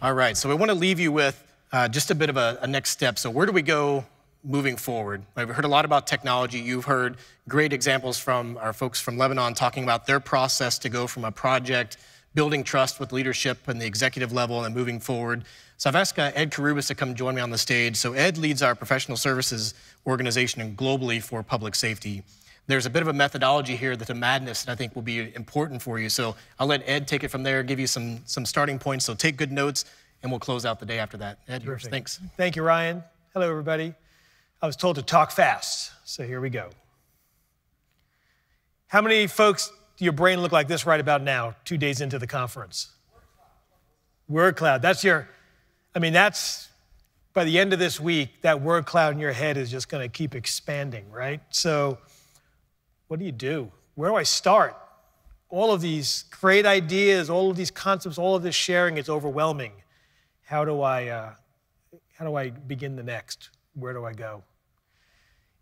All right, so we want to leave you with uh, just a bit of a, a next step. So, where do we go moving forward? I've heard a lot about technology. You've heard great examples from our folks from Lebanon talking about their process to go from a project, building trust with leadership and the executive level, and moving forward. So I've asked uh, Ed Karubas to come join me on the stage. So Ed leads our professional services organization globally for public safety. There's a bit of a methodology here that's a madness that I think will be important for you. So I'll let Ed take it from there, give you some, some starting points. So take good notes, and we'll close out the day after that. Ed, yours. Thanks. Thank you, Ryan. Hello, everybody. I was told to talk fast, so here we go. How many folks do your brain look like this right about now, two days into the conference? Word cloud. That's your, I mean, that's by the end of this week, that word cloud in your head is just going to keep expanding, right? So, what do you do? Where do I start? All of these great ideas, all of these concepts, all of this sharing, it's overwhelming. How do I, uh, how do I begin the next? Where do I go?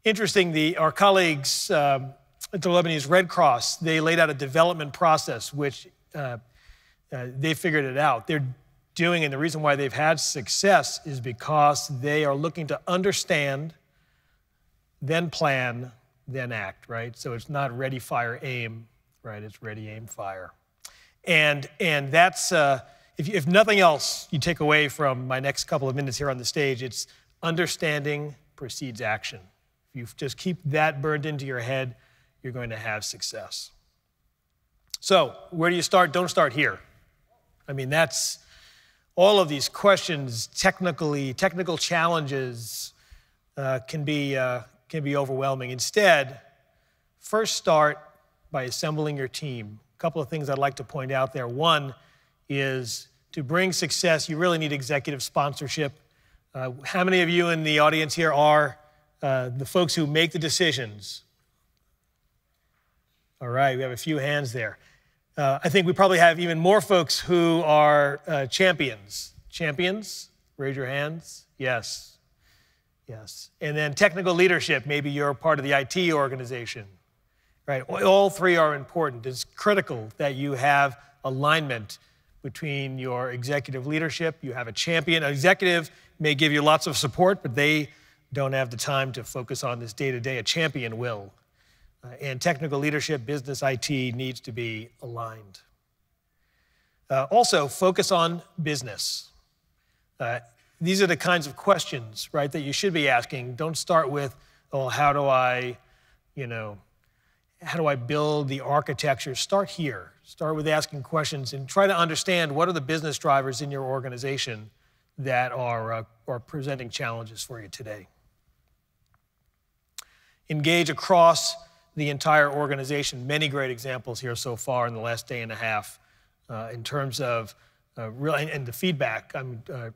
Interesting, the, our colleagues um, at the Lebanese Red Cross, they laid out a development process which uh, uh, they figured it out. They're doing, and the reason why they've had success is because they are looking to understand, then plan, then act, right? So it's not ready, fire, aim, right? It's ready, aim, fire. And, and that's, uh, if, if nothing else you take away from my next couple of minutes here on the stage, it's understanding precedes action If you just keep that burned into your head, you're going to have success. So, where do you start? Don't start here. I mean, that's all of these questions, technically, technical challenges uh, can, be, uh, can be overwhelming. Instead, first start by assembling your team. A couple of things I'd like to point out there. One is to bring success, you really need executive sponsorship. Uh, how many of you in the audience here are uh, the folks who make the decisions. All right, we have a few hands there. Uh, I think we probably have even more folks who are uh, champions. Champions? Raise your hands. Yes. Yes. And then technical leadership, maybe you're part of the IT organization. Right? All three are important. It's critical that you have alignment between your executive leadership. You have a champion. An executive may give you lots of support, but they don't have the time to focus on this day to day, a champion will. Uh, and technical leadership, business, IT needs to be aligned. Uh, also, focus on business. Uh, these are the kinds of questions, right, that you should be asking. Don't start with, oh, how do I, you know, how do I build the architecture? Start here. Start with asking questions and try to understand what are the business drivers in your organization that are, uh, are presenting challenges for you today engage across the entire organization. Many great examples here so far in the last day and a half uh, in terms of uh, real, and, and, the feedback. I'm, uh,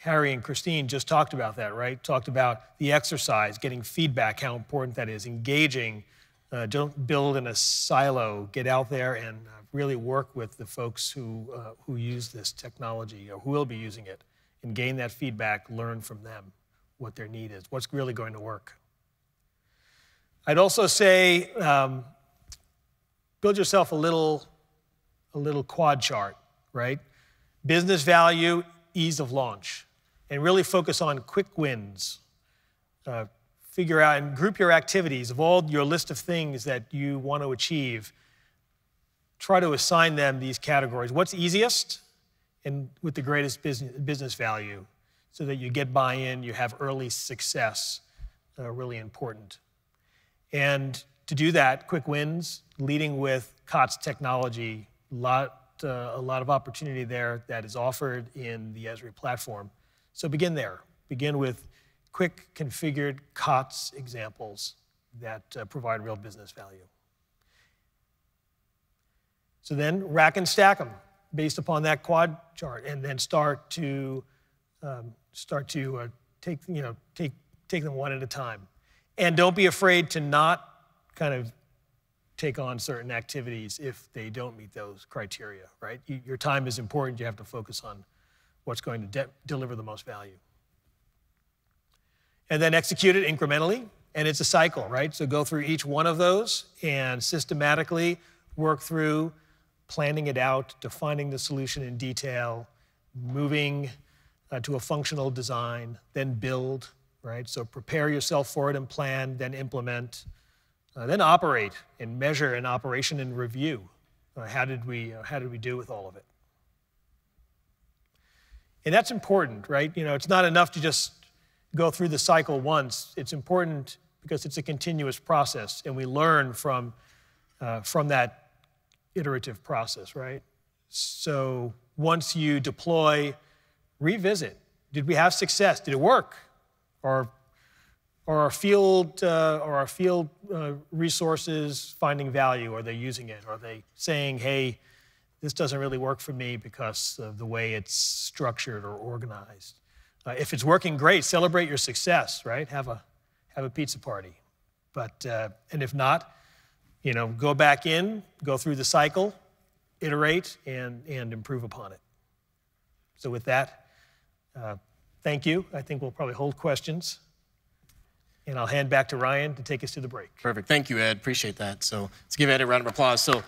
Harry and Christine just talked about that, right? Talked about the exercise, getting feedback, how important that is, engaging. Uh, don't build in a silo. Get out there and uh, really work with the folks who, uh, who use this technology or who will be using it and gain that feedback, learn from them what their need is, what's really going to work. I'd also say um, build yourself a little, a little quad chart, right? Business value, ease of launch, and really focus on quick wins. Uh, figure out and group your activities of all your list of things that you want to achieve. Try to assign them these categories. What's easiest and with the greatest business, business value so that you get buy in, you have early success, uh, really important. And to do that, quick wins, leading with COTS technology, lot, uh, a lot of opportunity there that is offered in the Esri platform. So begin there. Begin with quick configured COTS examples that uh, provide real business value. So then rack and stack them based upon that quad chart, and then start to um, start to uh, take you know take take them one at a time. And don't be afraid to not kind of take on certain activities if they don't meet those criteria, right? Your time is important. You have to focus on what's going to de- deliver the most value. And then execute it incrementally. And it's a cycle, right? So go through each one of those and systematically work through planning it out, defining the solution in detail, moving uh, to a functional design, then build, right? So prepare yourself for it and plan, then implement, uh, then operate and measure and operation and review. Uh, how, did we, uh, how did we do with all of it? And that's important, right? You know, it's not enough to just go through the cycle once. It's important because it's a continuous process, and we learn from, uh, from that iterative process, right? So once you deploy, revisit. Did we have success? Did it work? Or, or our field, uh, or our field uh, resources finding value? Are they using it? Are they saying, hey, this doesn't really work for me because of the way it's structured or organized? Uh, if it's working great, celebrate your success, right? Have a, have a pizza party. But, uh, and if not, you know, go back in, go through the cycle, iterate, and, and improve upon it. So with that, uh, thank you. I think we'll probably hold questions. And I'll hand back to Ryan to take us to the break. Perfect. Thank you, Ed. Appreciate that. So let's give Ed a round of applause. So